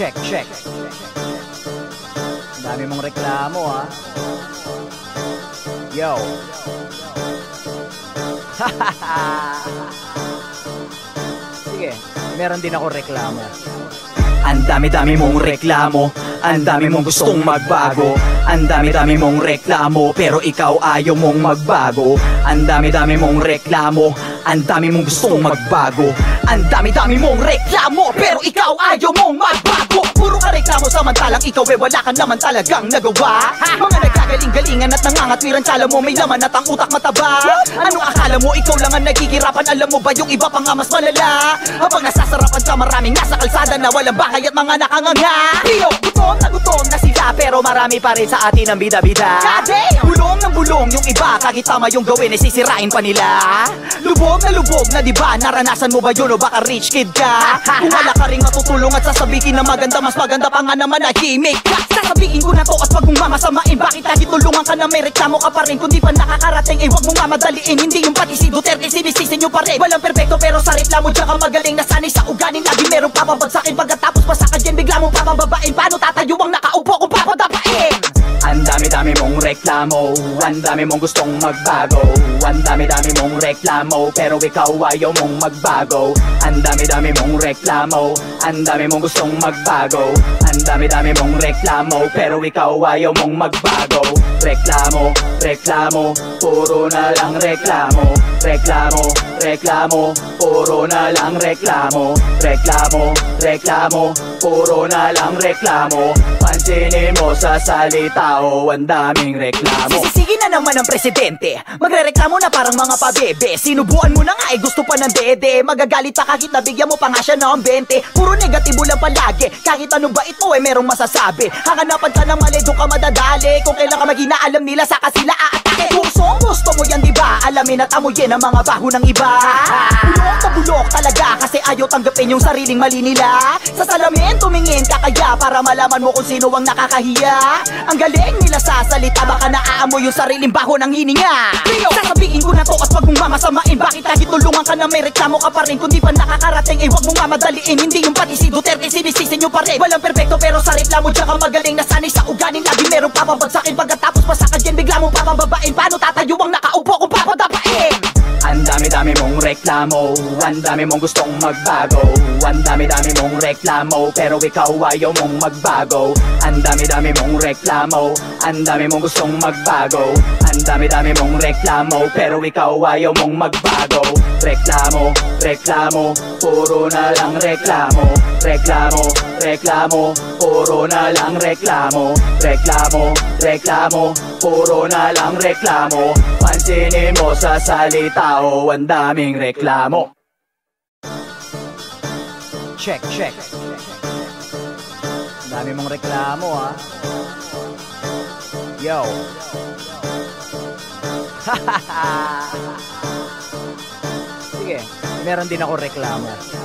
Check, check. Dami mong reklamo, ha? Yo. Sige, meron din ako reklamo. Ang dami-dami mong reklamo Ang dami mong gustong magbago Ang dami-dami mong reklamo Pero ikaw ayaw mong magbago Ang dami-dami mong reklamo Ang dami mong gustong magbago Ang dami-dami mong reklamo Pero ikaw ayaw mong magbago. Puro ka reklamo samantalang ikaw eh wala ka naman talagang nagawa. Mga nagkagaling-galingan at nangangatwiran Kala mo may laman at ang utak mataba. Anong akala mo ikaw lang ang nagigirapan? Alam mo ba yung iba pa nga mas malala? Habang nasasarapan ka maraming nasa kalsada na walang bahay at mga nakanganga. Tino, gutom Pero marami pa rin sa atin ang bida-bida. Bulong ng bulong yung iba Kahit tama yung gawin ay sisirain pa nila. Lubog na lubog na diba Naranasan mo ba yun o baka rich kid ka? Kung wala ka rin matutulong at sasabihin na maganda Mas maganda pa nga naman na himik ka. Sasabihin ko na to at wag mong mamasamain Bakit lagi tulungan ka na may reklamo ka pa rin? Kung di pa nakakarating eh wag mong mamadaliin Hindi yung pati si Duterte sinisisi nyo pa rin. Walang perfecto pero sa reklamo dyan ka magaling. Nasanay sa ugaling lagi meron papabagsakin Pagkatapos pasaka dyan bigla mong papababain Paano tatayo ang nakaupo dami-dami mong reklamo. Ang dami mong gustong magbago. Ang dami-dami mong reklamo Pero ikaw ayaw mong magbago. Ang dami-dami mong reklamo. Ang dami mong gustong magbago. Ang dami-dami mong reklamo Pero ikaw ayaw mong magbago. Reklamo, reklamo Puro na lang reklamo. Reklamo, reklamo Puro na lang reklamo. Reklamo, reklamo Puro na lang reklamo. Pansinin mo sa salita o ang daming reklamo Sisisigi na naman ang presidente. Magrereklamo na parang mga pabebe. Sinubuan mo na nga eh gusto pa ng dede. Magagalit pa kahit nabigyan mo pa nga siya ng 20 Puro negatibo lang palagi. Kahit anong bait mo eh merong masasabi. Hanganapan ka ng mali doon ka madadali. Kung kailan ka magina alam nila saka sila aatake. Gusto gusto mo yan diba Alamin at amuyin ang mga baho ng iba. Bulok na bulok talaga Kasi ayaw tanggapin yung sariling mali nila. Sa salamin tumingin ka kaya Para malaman mo kung sino ang nakakahiya. Ang galing nila sa salita Baka naaamoy yung sariling baho ng hininga. Sasabihin ko na to at wag mong mamasamain. Bakit lagi tulungan ka na may reklamo ka pa rin? Kung di pa nakakarating eh wag mong mamadaliin. Hindi yung pati si Duterte sinisisi nyo pa rin. Walang perfecto pero sa reklamo dyan ka magaling. Nasanay sa ugaling lagi merong papabagsakin Pagkatapos pasaka dyan bigla mong papababain. Paano tatayo ang dami-dami mong reklamo Ang dami mong gustong magbago. Ang dami-dami mong reklamo Pero ikaw ayaw mong magbago. Ang dami-dami mong reklamo Ang dami mong gustong magbago. Ang dami-dami mong reklamo Pero ikaw ayaw mong magbago. Reklamo, reklamo Puro na lang reklamo. Reklamo, reklamo Puro na lang reklamo. Reklamo, reklamo Puro na lang reklamo. Pansinin mo sa salita o ang daming reklamo. Check, check. Dami mong reklamo ha? Yo. Sige, meron din ako reklamo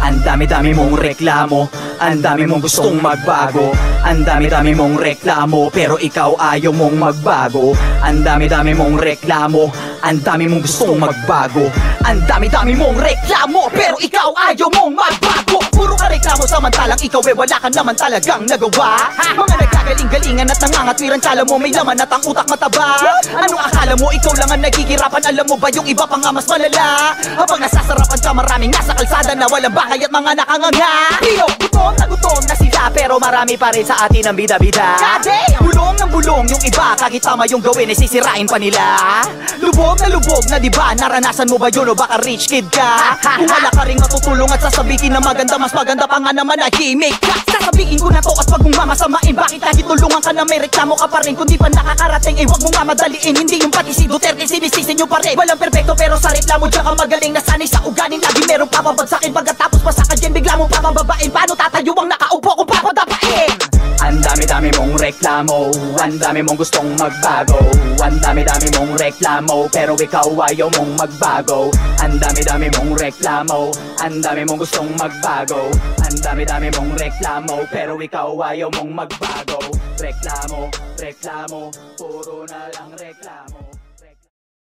ang dami-dami mong reklamo. Ang dami mong gustong magbago. Ang dami-dami mong reklamo Pero ikaw ayaw mong magbago. Ang dami-dami mong reklamo. Ang dami mong gustong magbago. Ang dami-dami mong reklamo Pero ikaw ayaw mong magbago Reklamo samantalang ikaw eh wala ka naman talagang nagawa. Mga nagkagaling-galingan at nangangatwiran Kala mo may laman at ang utak mataba. Anong akala mo? Ikaw lang ang nagigirapan Alam mo ba yung iba pa nga mas malala? Habang nasasarapan ka maraming nasa kalsada na walang bahay at mga nakanganga. Tino, gutom na gutom na sila Pero marami pa rin sa atin ang bida-bida. Bulong ng bulong yung iba Kahit tama yung gawin ay sisirain pa nila. Lubog na lubog na diba Naranasan mo ba yun o baka rich kid ka? Kung wala ka rin matutulong at sasabihin na maganda Mas maganda pa nga naman na himik ka Sasabihin ko na to at wag mong mamasamain. Bakit lagi tulungan ka na may reklamo ka pa rin? Kung di pa nakakarating eh wag mong mamadaliin. Hindi yung pati si Duterte sinisisi nyo pa rin. Walang perfecto pero sa reklamo dyan ka magaling. Nasanay sa ugaling lagi merong papabagsakin Pagkatapos pasaka dyan bigla mong papababain Paano tatayo ang nakaupo dami-dami mong reklamo Ang dami mong gustong magbago Ang dami-dami mong reklamo Pero ikaw ayaw mong magbago Ang dami-dami mong reklamo Ang dami mong gustong magbago Ang dami-dami mong reklamo Pero ikaw ayaw mong magbago Reklamo, reklamo Puro na lang reklamo